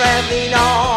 traveling on.